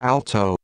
alto.